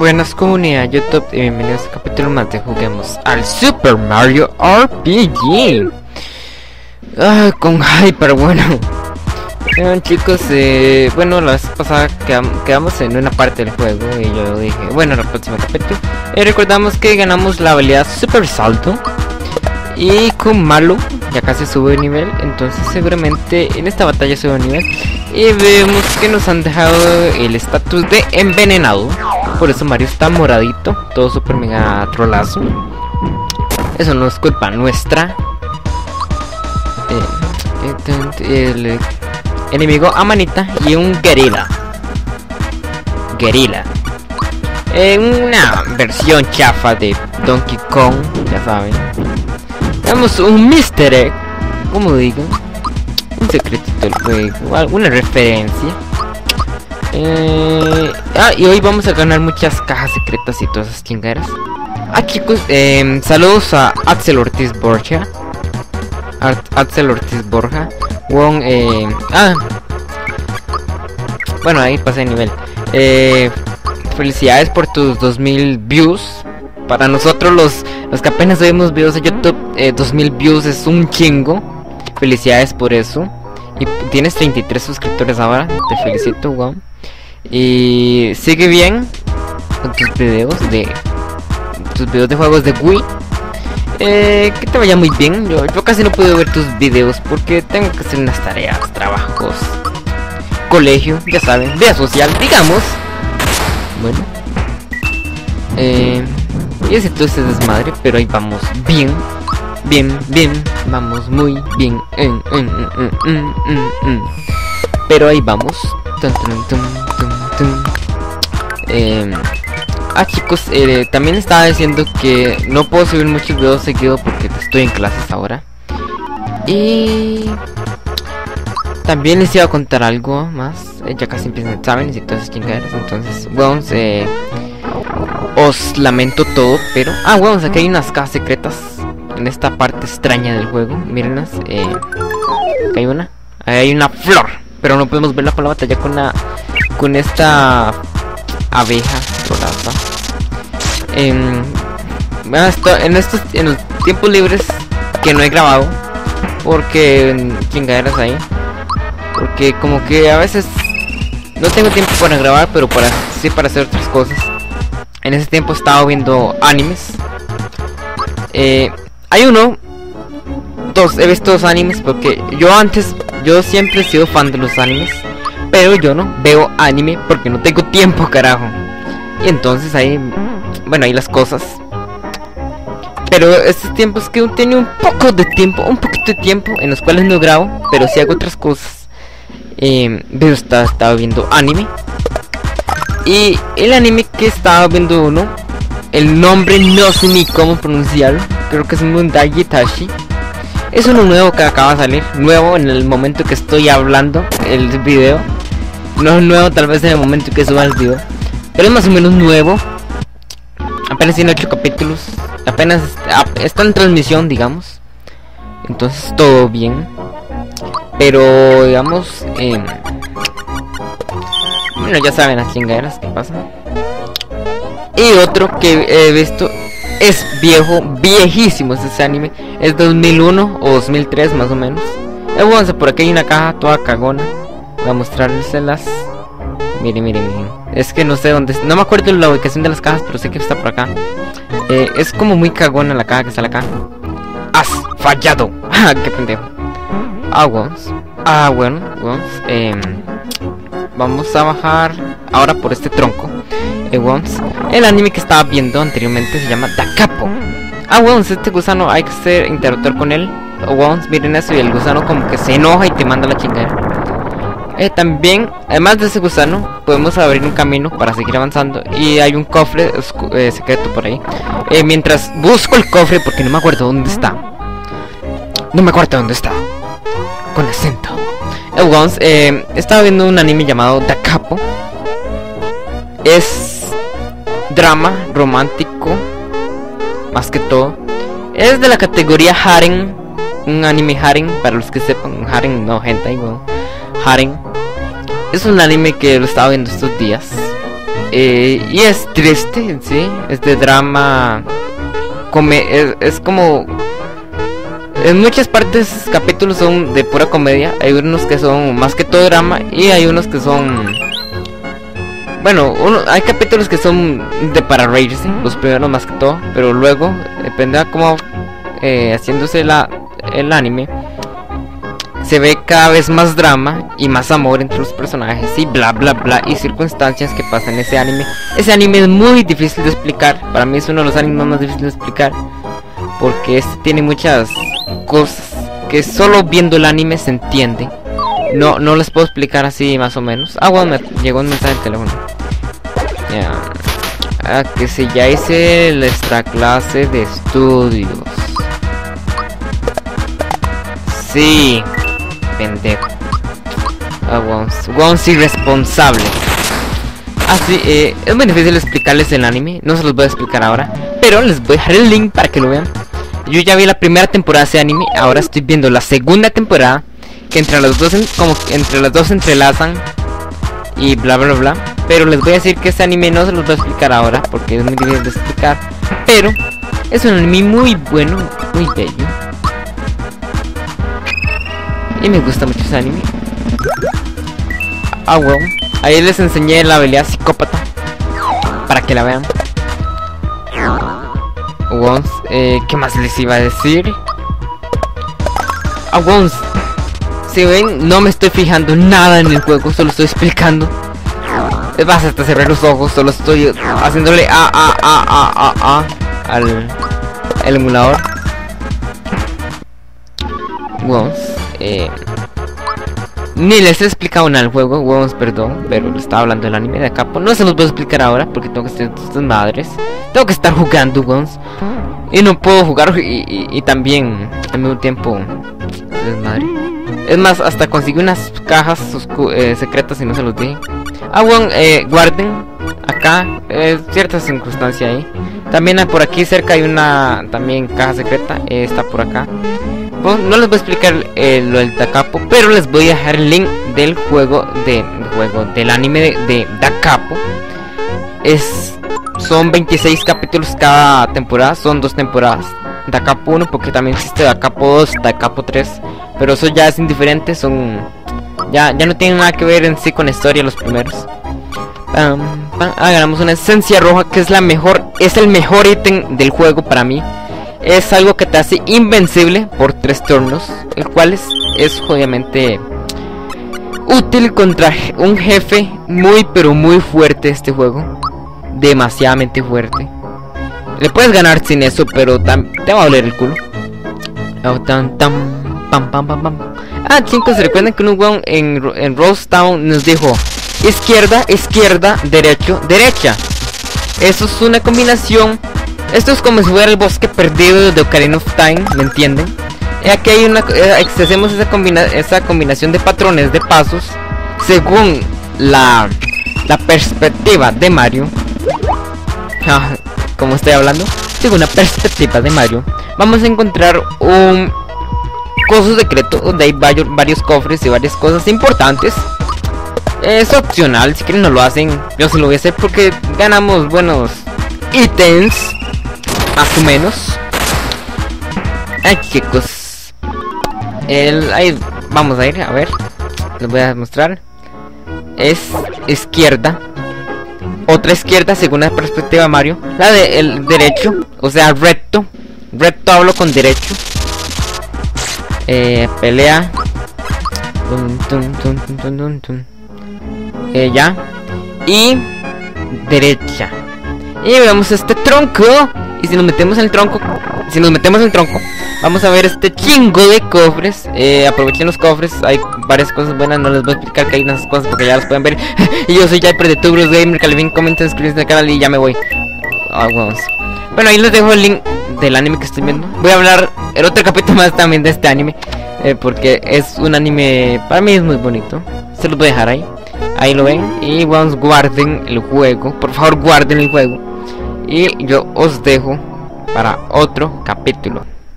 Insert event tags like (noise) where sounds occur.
Buenas comunidad YouTube y bienvenidos a capítulo más de Juguemos al Super Mario RPG ah, Con Hyper, bueno. Bien, chicos, eh, bueno la vez pasada quedamos en una parte del juego y yo dije, bueno, la próxima capítulo. Y recordamos que ganamos la habilidad Super Salto. Y con Malo ya casi sube de nivel, entonces seguramente en esta batalla sube de nivel Y vemos que nos han dejado el estatus de envenenado por eso Mario está moradito, todo super mega trolazo. Eso no es culpa nuestra. Eh, el enemigo a manita y un guerrilla. Guerrilla. una versión chafa de Donkey Kong, ya saben. Tenemos un Mr. Egg, como digo, un secretito del juego, alguna referencia. Eh, ah, y hoy vamos a ganar muchas cajas secretas y todas esas chingaderas. Ah, chicos, eh, saludos a Axel Ortiz Borja. Axel Ortiz Borja. Wong, eh, ah, bueno, ahí pasé de nivel. Eh, felicidades por tus 2000 views. Para nosotros, los, los que apenas vemos videos de YouTube, eh, 2000 views es un chingo. Felicidades por eso. Y tienes 33 suscriptores ahora. Te felicito, wow. Y sigue bien con tus videos de tus videos de juegos de Wii. Eh, que te vaya muy bien. Yo, yo casi no puedo ver tus videos porque tengo que hacer unas tareas, trabajos, colegio, ya saben, vida social, digamos. Bueno. Eh, y ese todo ese desmadre, pero ahí vamos bien, bien, bien, vamos muy bien. pero ahí vamos. Eh, ah chicos, eh, también estaba diciendo que no puedo subir muchos videos seguidos porque estoy en clases ahora. Y también les iba a contar algo más. Eh, ya casi empiezan exámenes y todas esas chingaderas. Entonces, bueno, eh, os lamento todo, pero... Ah, bueno, aquí hay unas cajas secretas en esta parte extraña del juego. Mírenlas. Eh, hay una. Ahí hay una flor. Pero no podemos verla por la batalla con la... Con esta abeja dorada. En, en estos en los tiempos libres que no he grabado porque chingaderas ahí porque como que a veces no tengo tiempo para grabar pero para sí para hacer otras cosas en ese tiempo estaba viendo animes eh, hay uno dos he visto dos animes porque yo antes yo siempre he sido fan de los animes pero yo no veo anime porque no tengo tiempo, carajo. Y entonces ahí, bueno, ahí las cosas. Pero estos tiempos que tiene un poco de tiempo, un poquito de tiempo en los cuales no grabo, pero si hago otras cosas. Eh, estaba, estaba viendo anime. Y el anime que estaba viendo uno, el nombre no sé ni cómo pronunciarlo. Creo que es Mundagi Tashi. Es uno nuevo que acaba de salir, nuevo en el momento que estoy hablando el video. No es nuevo tal vez en el momento que suba el video. Pero es más o menos nuevo. Apenas tiene 8 capítulos. Apenas está en transmisión, digamos. Entonces todo bien. Pero digamos... Eh, bueno, ya saben las chingaderas que pasan. Y otro que he visto es viejo, viejísimo ese anime. Es 2001 o 2003 más o menos. Eh, por aquí hay una caja toda cagona. Voy a mostrárselas. Miren, miren, miren. Es que no sé dónde. No me acuerdo la ubicación de las cajas, pero sé que está por acá. Eh, es como muy cagona la caja que está acá. ¡Has fallado! (laughs) ¡Ah, qué pendejo! Ah, Ah, bueno, Eh, vamos a bajar ahora por este tronco. Eh, El anime que estaba viendo anteriormente se llama Da Capo. Ah, Wons, este gusano hay que ser interactuar con él. Wons, miren eso y el gusano como que se enoja y te manda la chingada. Eh, también, además de ese gusano, podemos abrir un camino para seguir avanzando. Y hay un cofre eh, secreto por ahí. Mientras busco el cofre, porque no me acuerdo dónde está. No me acuerdo dónde está. Con Eh, estaba viendo un anime llamado Da Capo. Es drama romántico. Más que todo. Es de la categoría Haren. Un anime Haren, para los que sepan. Haren, no, gente, igual. Haren es un anime que lo estaba viendo estos días. Eh, y es triste, sí. Es de drama. Come es, es como. En muchas partes capítulos son de pura comedia. Hay unos que son más que todo drama. Y hay unos que son. Bueno, uno, hay capítulos que son de para reírse. Los primeros más que todo. Pero luego, depende de cómo eh, haciéndose la, el anime se ve cada vez más drama y más amor entre los personajes y bla bla bla y circunstancias que pasan en ese anime. Ese anime es muy difícil de explicar, para mí es uno de los animes más difíciles de explicar porque este tiene muchas cosas que solo viendo el anime se entiende. No, no les puedo explicar así más o menos. Ah, bueno, me llegó un mensaje del teléfono. Ya. Ah, que si ya hice nuestra clase de estudios. Sí pendejo. Ah, Wons irresponsable. Así, ah, eh, es muy difícil explicarles el anime, no se los voy a explicar ahora, pero les voy a dejar el link para que lo vean. Yo ya vi la primera temporada de anime, ahora estoy viendo la segunda temporada, que entre las dos, como entre las dos entrelazan y bla bla bla. Pero les voy a decir que ese anime no se los voy a explicar ahora, porque es muy difícil de explicar. Pero es un anime muy bueno, muy bello. Y me gusta mucho ese anime. Ah, bueno. Ahí les enseñé la habilidad psicópata. Para que la vean. Wons, eh, ¿qué más les iba a decir? Ah, Wons. Si ven, no me estoy fijando nada en el juego, solo estoy explicando. Más, hasta cerrar los ojos, solo estoy haciéndole a, a, a, a, a, a al el emulador. Wons. Eh, ni les he explicado nada al juego, huevos, perdón, pero le estaba hablando del anime de Capo. No se los voy a explicar ahora porque tengo que estar estas madres. Tengo que estar jugando, huevos. Y no puedo jugar y, también al mismo tiempo desmadre. Es más, hasta conseguí unas cajas eh, secretas y no se los di. Ah, bueno, eh, guarden acá, eh, cierta circunstancia ahí. También por aquí cerca hay una también caja secreta, está por acá no les voy a explicar eh, lo del Dakapo, pero les voy a dejar el link del juego de, juego del anime de, de Dakapo. Es son 26 capítulos cada temporada, son dos temporadas. Dakapo 1 porque también existe Dakapo 2, Dakapo 3, pero eso ya es indiferente, son ya ya no tienen nada que ver en sí con la historia los primeros. Um, ganamos una esencia roja que es la mejor, es el mejor ítem del juego para mí es algo que te hace invencible por tres turnos, el cual es, es obviamente útil contra un jefe muy pero muy fuerte este juego, demasiadamente fuerte. Le puedes ganar sin eso, pero te va a doler el culo. Oh, ah, chicos, recuerden que un weón en, en Rose Town nos dijo izquierda, izquierda, derecho, derecha. Eso es una combinación esto es como si fuera el bosque perdido de Ocarina of Time, ¿me entienden? Aquí hay una eh, hacemos esa, combina esa combinación de patrones de pasos según la, la perspectiva de Mario. Ah, como estoy hablando, según la perspectiva de Mario, vamos a encontrar un coso secreto donde hay varios, varios cofres y varias cosas importantes. Es opcional, si quieren no lo hacen, yo se lo voy a hacer porque ganamos buenos ítems más o menos. Ay, chicos. El, ahí vamos a ir, a ver. Les voy a mostrar. Es izquierda. Otra izquierda según la perspectiva de Mario. La de el derecho. O sea, recto. Recto hablo con derecho. Eh, pelea. eh, ya. Y derecha. Y vemos este tronco y si nos metemos en el tronco, si nos metemos en el tronco, vamos a ver este chingo de cofres. Eh, aprovechen los cofres, hay varias cosas buenas, no les voy a explicar que hay unas cosas porque ya las pueden ver. (laughs) y yo soy Jaipер de Tubros Gamer, Calvin, comenten, suscríbanse al canal y ya me voy. Ah, bueno, ahí les dejo el link del anime que estoy viendo. Voy a hablar el otro (laughs) capítulo más también de este anime. Eh, porque es un anime, para mí es muy bonito. Se los voy a dejar ahí. Ahí lo ven. Y vamos, guarden el juego. Por favor, guarden el juego. Y yo os dejo para otro capítulo.